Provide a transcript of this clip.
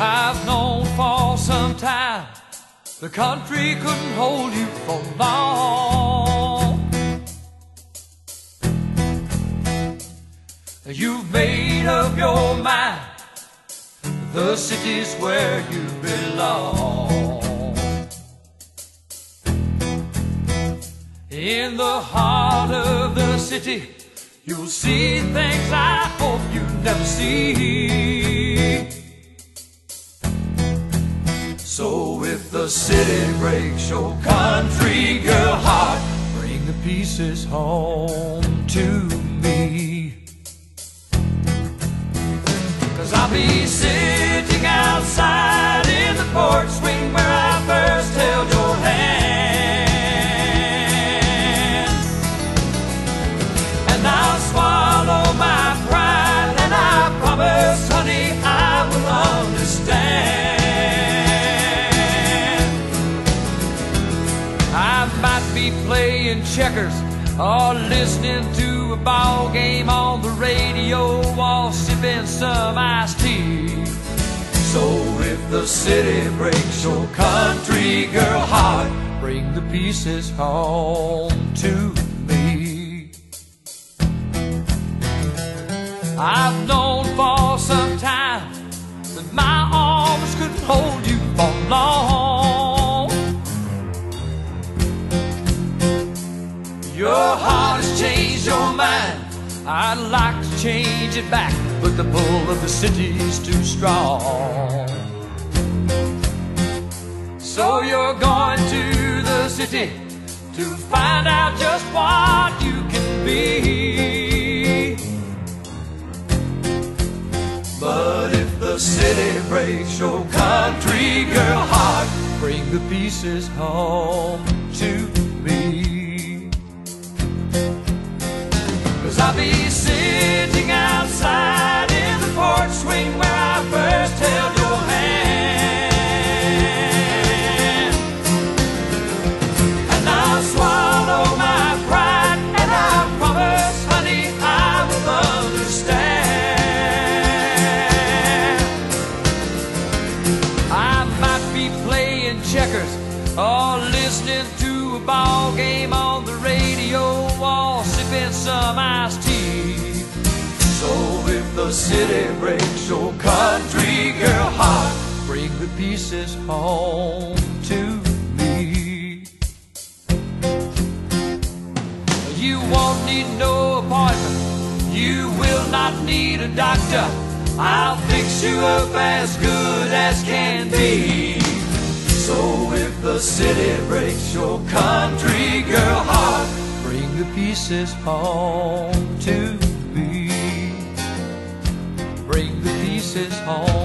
I've known for some time the country couldn't hold you for long. You've made up your mind, the city's where you belong. In the heart of the city, you'll see things I hope you never see. The city breaks your country girl heart, bring the pieces home to me. Cause I'll be sitting outside in the porch swing playing checkers or listening to a ball game on the radio while sipping some iced tea. So if the city breaks your country girl heart, bring the pieces home to me. I've known for Your heart has changed your mind. I'd like to change it back, but the pull of the city's too strong. So you're going to the city to find out just what you can be. But if the city breaks your country girl heart, bring the pieces home to me. Cause or listening to a ball game on the radio while sipping some iced tea. So if the city breaks your country girl heart, bring the pieces home to me. You won't need no appointment. You will not need a doctor. I'll fix you up as good as can be. So if the city breaks your country girl heart, bring the pieces home to me. Bring the pieces home.